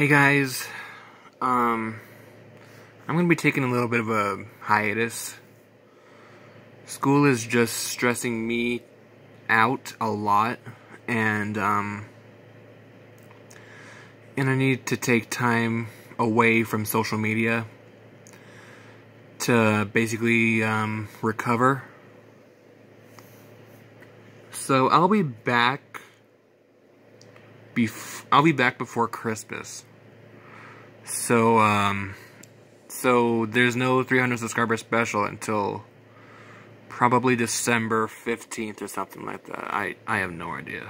Hey guys, um, I'm gonna be taking a little bit of a hiatus. School is just stressing me out a lot, and, um, and I need to take time away from social media to basically, um, recover. So I'll be back bef I'll be back before Christmas. So, um, so there's no 300 subscriber special until probably December 15th or something like that. I, I have no idea.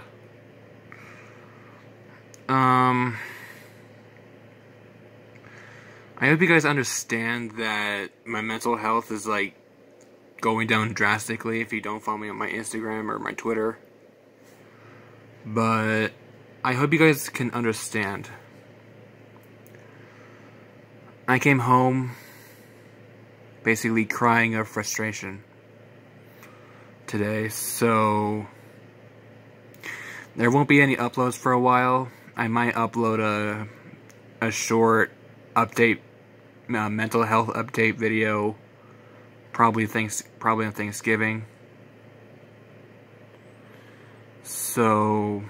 Um, I hope you guys understand that my mental health is like going down drastically if you don't follow me on my Instagram or my Twitter. But I hope you guys can understand. I came home basically crying of frustration today, so there won't be any uploads for a while. I might upload a a short update uh, mental health update video probably thanks probably on Thanksgiving. So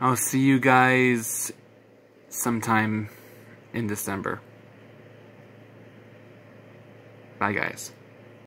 I'll see you guys sometime in December. Bye, guys.